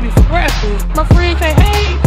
my friend say, hey,